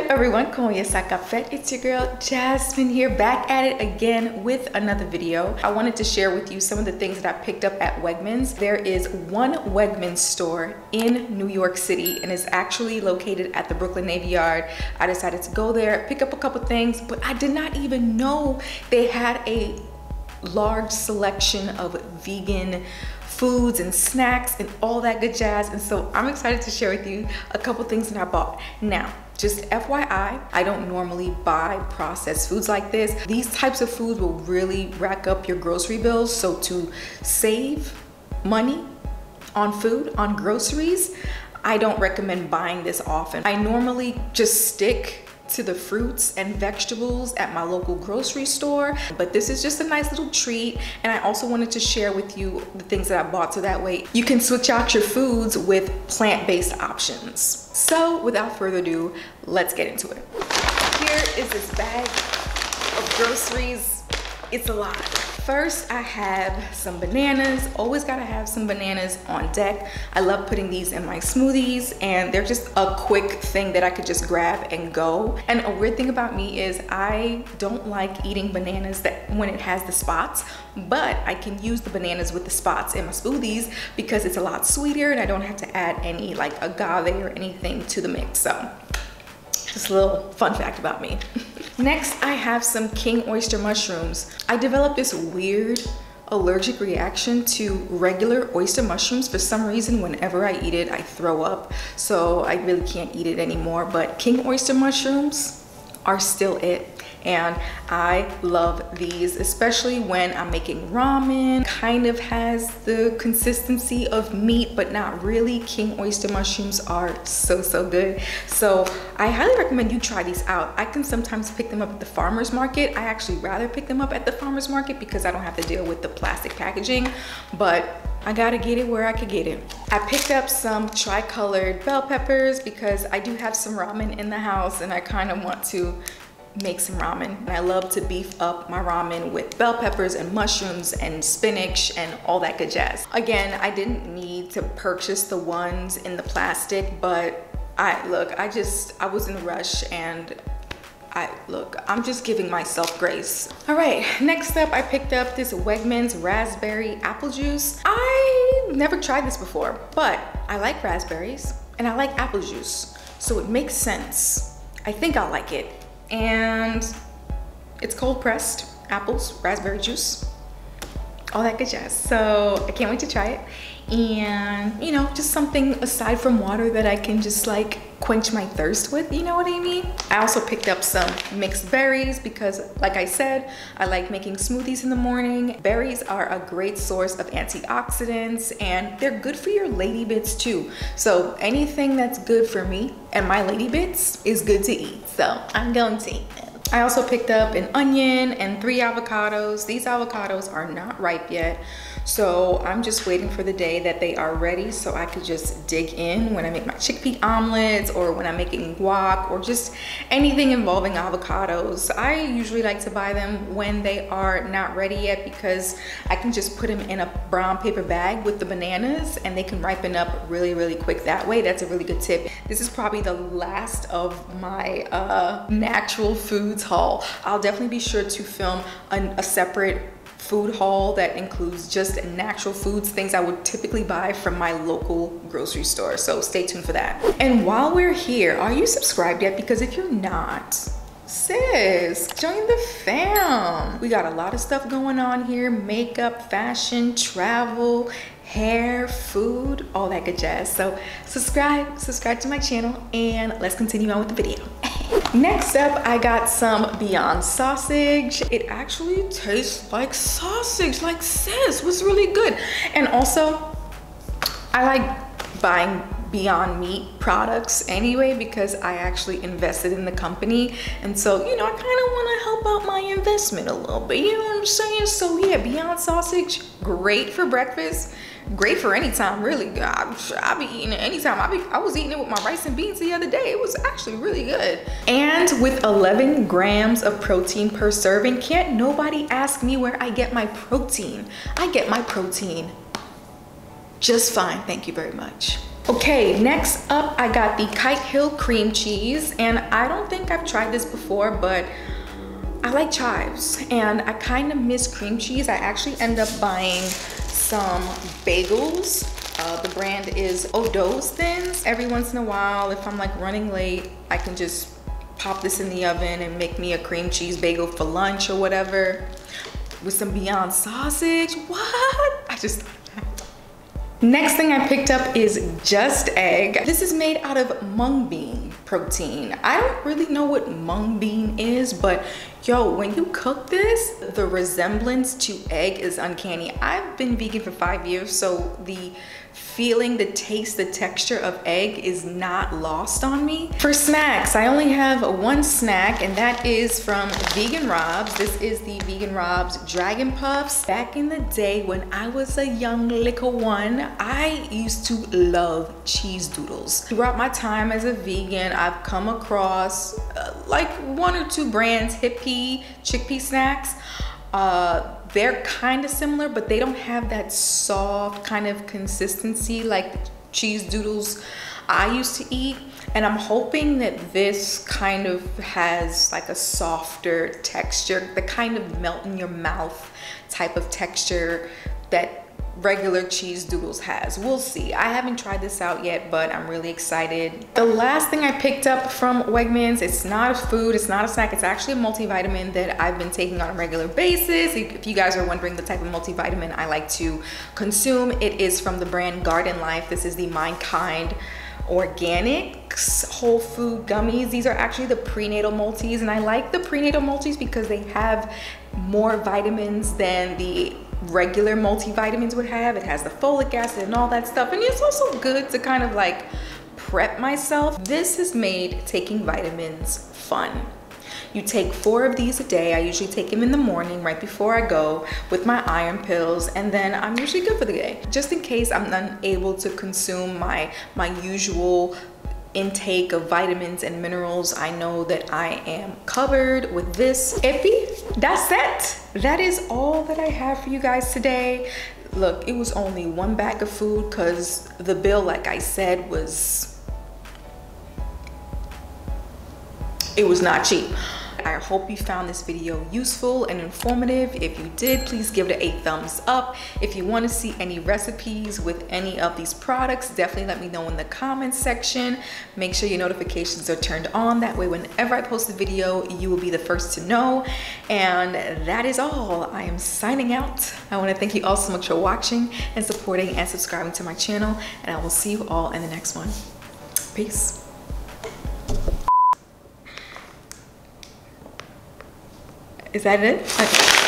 Hello everyone, como ya café? It's your girl Jasmine here, back at it again with another video. I wanted to share with you some of the things that I picked up at Wegmans. There is one Wegmans store in New York City and it's actually located at the Brooklyn Navy Yard. I decided to go there, pick up a couple things, but I did not even know they had a large selection of vegan foods and snacks and all that good jazz. And so I'm excited to share with you a couple things that I bought. Now, just FYI, I don't normally buy processed foods like this. These types of foods will really rack up your grocery bills. So to save money on food, on groceries, I don't recommend buying this often. I normally just stick to the fruits and vegetables at my local grocery store. But this is just a nice little treat. And I also wanted to share with you the things that I bought so that way you can switch out your foods with plant-based options. So without further ado, let's get into it. Here is this bag of groceries. It's a lot. First, I have some bananas. Always gotta have some bananas on deck. I love putting these in my smoothies and they're just a quick thing that I could just grab and go. And a weird thing about me is I don't like eating bananas that when it has the spots, but I can use the bananas with the spots in my smoothies because it's a lot sweeter and I don't have to add any like agave or anything to the mix. So just a little fun fact about me. Next, I have some king oyster mushrooms. I developed this weird allergic reaction to regular oyster mushrooms. For some reason, whenever I eat it, I throw up. So I really can't eat it anymore. But king oyster mushrooms are still it and I love these, especially when I'm making ramen. Kind of has the consistency of meat, but not really. King oyster mushrooms are so, so good. So I highly recommend you try these out. I can sometimes pick them up at the farmer's market. I actually rather pick them up at the farmer's market because I don't have to deal with the plastic packaging, but I gotta get it where I could get it. I picked up some tri-colored bell peppers because I do have some ramen in the house and I kind of want to make some ramen. And I love to beef up my ramen with bell peppers and mushrooms and spinach and all that good jazz. Again, I didn't need to purchase the ones in the plastic, but I look, I just, I was in a rush and I look, I'm just giving myself grace. All right, next up, I picked up this Wegmans raspberry apple juice. I never tried this before, but I like raspberries and I like apple juice. So it makes sense. I think I'll like it and it's cold pressed apples, raspberry juice, all that good jazz. So I can't wait to try it. And you know, just something aside from water that I can just like quench my thirst with, you know what I mean? I also picked up some mixed berries because like I said, I like making smoothies in the morning. Berries are a great source of antioxidants and they're good for your lady bits too. So anything that's good for me and my lady bits is good to eat. So I'm going to eat. I also picked up an onion and three avocados. These avocados are not ripe yet. So I'm just waiting for the day that they are ready so I could just dig in when I make my chickpea omelets or when I'm making guac or just anything involving avocados. I usually like to buy them when they are not ready yet because I can just put them in a brown paper bag with the bananas and they can ripen up really, really quick that way. That's a really good tip. This is probably the last of my uh, natural foods haul. I'll definitely be sure to film a, a separate food haul that includes just natural foods, things I would typically buy from my local grocery store. So stay tuned for that. And while we're here, are you subscribed yet? Because if you're not, sis join the fam we got a lot of stuff going on here makeup fashion travel hair food all that good jazz so subscribe subscribe to my channel and let's continue on with the video Next up, I got some Beyond Sausage. It actually tastes like sausage, like sis, was really good. And also, I like buying Beyond Meat products anyway because I actually invested in the company. And so, you know, I kind of want to help out my investment a little bit. You know what I'm saying? So yeah, Beyond Sausage, great for breakfast great for any time really I, I be eating it anytime I, be, I was eating it with my rice and beans the other day it was actually really good and with 11 grams of protein per serving can't nobody ask me where I get my protein I get my protein just fine thank you very much Okay, next up I got the Kite Hill cream cheese and I don't think I've tried this before, but I like chives and I kind of miss cream cheese. I actually end up buying some bagels. Uh, the brand is O'Doughs Thins. Every once in a while, if I'm like running late, I can just pop this in the oven and make me a cream cheese bagel for lunch or whatever with some Beyond sausage. What? I just Next thing I picked up is Just Egg. This is made out of mung bean protein. I don't really know what mung bean is, but yo, when you cook this, the resemblance to egg is uncanny. I've been vegan for five years, so the feeling, the taste, the texture of egg is not lost on me. For snacks, I only have one snack and that is from Vegan Rob's. This is the Vegan Rob's Dragon Puffs. Back in the day when I was a young little one, I used to love cheese doodles. Throughout my time as a vegan, I've come across uh, like one or two brands, Hippeas, chickpea snacks. Uh, they're kind of similar, but they don't have that soft kind of consistency like cheese doodles I used to eat. And I'm hoping that this kind of has like a softer texture, the kind of melt in your mouth type of texture that regular cheese doodles has. We'll see. I haven't tried this out yet, but I'm really excited. The last thing I picked up from Wegmans, it's not a food, it's not a snack, it's actually a multivitamin that I've been taking on a regular basis. If you guys are wondering the type of multivitamin I like to consume, it is from the brand Garden Life. This is the mykind Organics whole food gummies. These are actually the prenatal multis and I like the prenatal multis because they have more vitamins than the regular multivitamins would have. It has the folic acid and all that stuff. And it's also good to kind of like prep myself. This has made taking vitamins fun. You take four of these a day. I usually take them in the morning right before I go with my iron pills and then I'm usually good for the day. Just in case I'm unable to consume my, my usual intake of vitamins and minerals, I know that I am covered with this Epi. That's it. That is all that I have for you guys today. Look, it was only one bag of food because the bill, like I said, was, it was not cheap. I hope you found this video useful and informative. If you did, please give it a thumbs up. If you want to see any recipes with any of these products, definitely let me know in the comments section. Make sure your notifications are turned on. That way, whenever I post a video, you will be the first to know. And that is all. I am signing out. I want to thank you all so much for watching and supporting and subscribing to my channel. And I will see you all in the next one. Peace. Is that it? Okay.